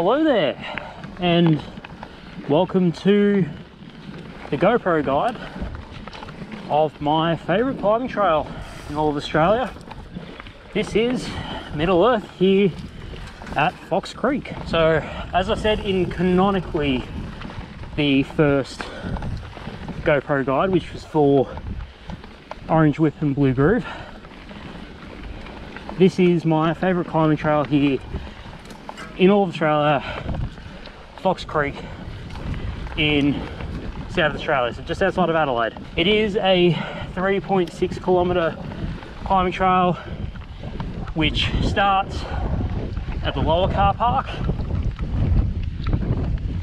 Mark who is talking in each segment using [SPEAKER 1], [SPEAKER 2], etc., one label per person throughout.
[SPEAKER 1] Hello there and welcome to the GoPro guide of my favourite climbing trail in all of Australia. This is Middle Earth here at Fox Creek. So as I said in canonically the first GoPro guide which was for Orange Whip and Blue Groove this is my favourite climbing trail here in all of Australia, Fox Creek in South Australia, so just outside of Adelaide. It is a 3.6 kilometre climbing trail which starts at the lower car park,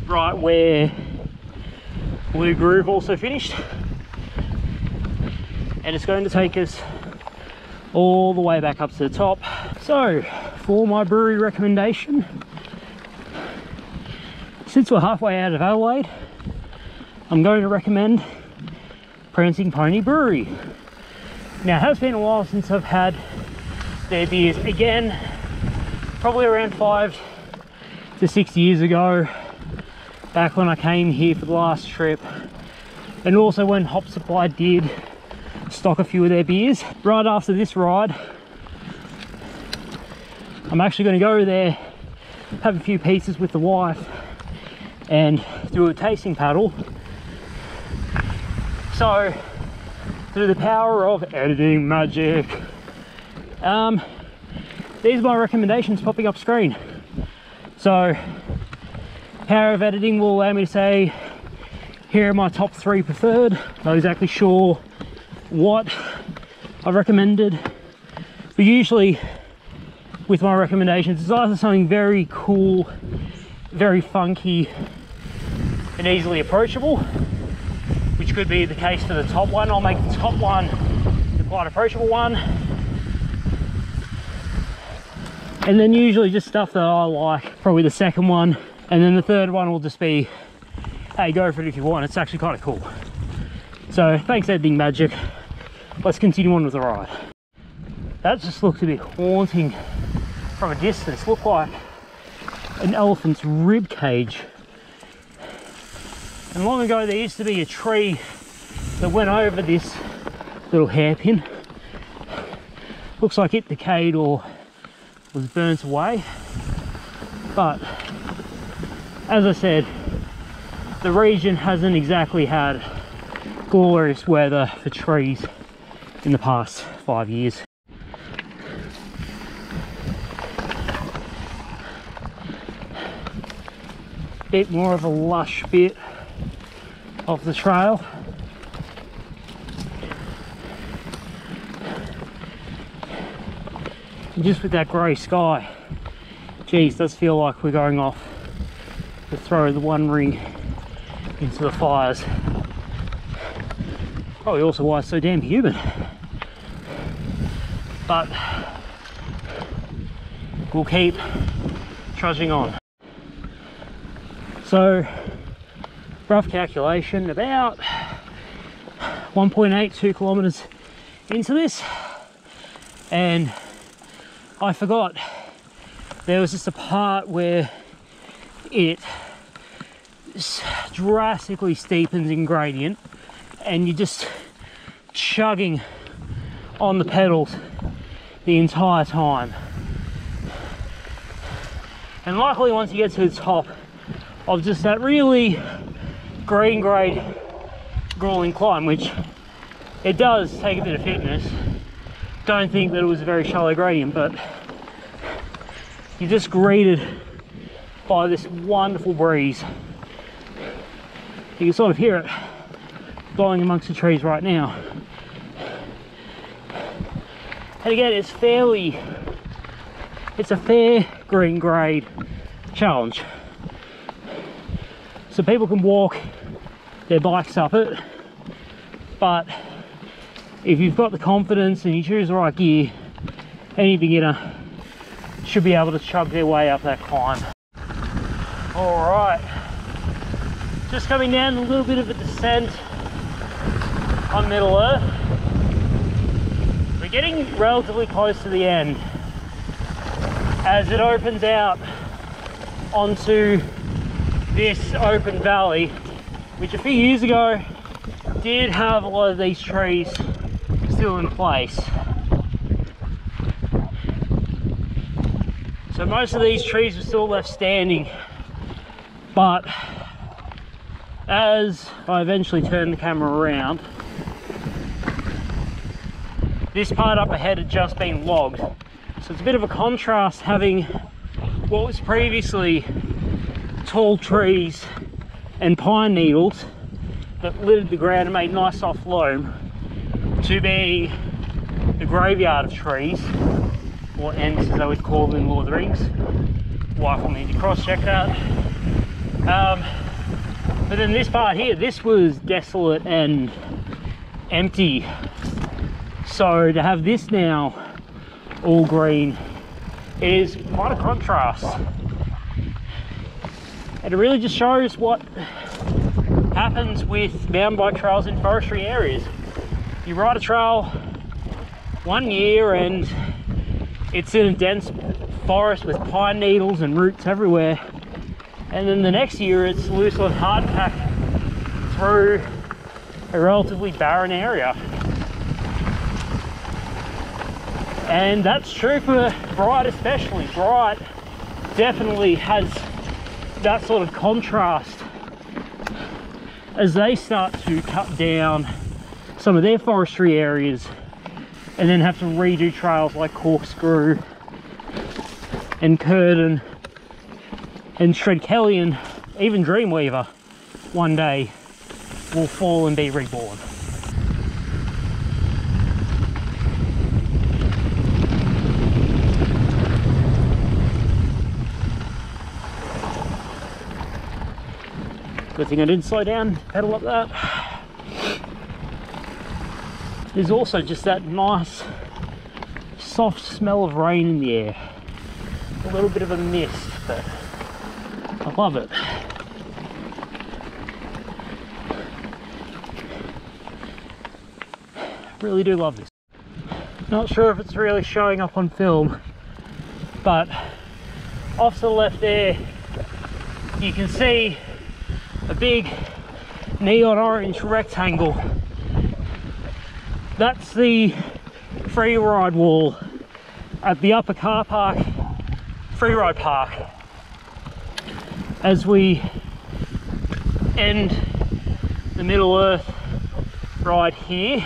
[SPEAKER 1] right where Blue Groove also finished. And it's going to take us all the way back up to the top. So for my brewery recommendation, since we're halfway out of Adelaide, I'm going to recommend Prancing Pony Brewery. Now it has been a while since I've had their beers again, probably around five to six years ago, back when I came here for the last trip, and also when Hop Supply did stock a few of their beers. Right after this ride, I'm actually going to go there, have a few pieces with the wife, and do a tasting paddle. So, through the power of editing magic, um, these are my recommendations popping up screen. So, power of editing will allow me to say, here are my top three preferred. Not exactly sure what I've recommended. But usually with my recommendations, it's either something very cool, very funky, and easily approachable, which could be the case for the top one. I'll make the top one the quite approachable one. And then usually just stuff that I like, probably the second one. And then the third one will just be, hey, go for it if you want. It's actually kind of cool. So thanks editing magic. Let's continue on with the ride. That just looks a bit haunting from a distance. look like an elephant's rib cage. And long ago there used to be a tree that went over this little hairpin. Looks like it decayed or was burnt away. But as I said, the region hasn't exactly had glorious weather for trees in the past five years. Bit more of a lush bit of the trail. And just with that grey sky, geez, does feel like we're going off to throw the one ring into the fires. Probably also why it's so damn humid. But we'll keep trudging on. So, rough calculation, about 1.82 kilometers into this, and I forgot there was just a part where it drastically steepens in gradient and you're just chugging on the pedals the entire time. And luckily once you get to the top of just that really green grade grueling climb, which it does take a bit of fitness. Don't think that it was a very shallow gradient, but you're just greeted by this wonderful breeze. You can sort of hear it blowing amongst the trees right now. And again, it's fairly, it's a fair green grade challenge. So people can walk their bikes up it, but if you've got the confidence and you choose the right gear, any beginner should be able to chug their way up that climb. All right, just coming down a little bit of a descent on Middle Earth. We're getting relatively close to the end as it opens out onto this open valley, which a few years ago did have a lot of these trees still in place. So most of these trees were still left standing, but as I eventually turned the camera around, this part up ahead had just been logged. So it's a bit of a contrast having what was previously tall trees and pine needles that littered the ground and made nice soft loam to be the graveyard of trees or ents as I would call them in Lord of the Rings. Wife will need to cross check that. Um, but then this part here, this was desolate and empty. So to have this now all green is quite a contrast. And it really just shows what happens with mountain bike trails in forestry areas. You ride a trail one year and it's in a dense forest with pine needles and roots everywhere and then the next year it's loose on hardpack through a relatively barren area. And that's true for Bright especially. Bright definitely has that sort of contrast as they start to cut down some of their forestry areas and then have to redo trails like Corkscrew and Curtin and and even Dreamweaver one day will fall and be reborn. Good thing I didn't slow down, pedal up that. There's also just that nice soft smell of rain in the air. A little bit of a mist, but I love it. Really do love this. Not sure if it's really showing up on film, but off to the left there, you can see a big neon orange rectangle. That's the free ride wall at the upper car park, free ride park as we end the Middle Earth ride here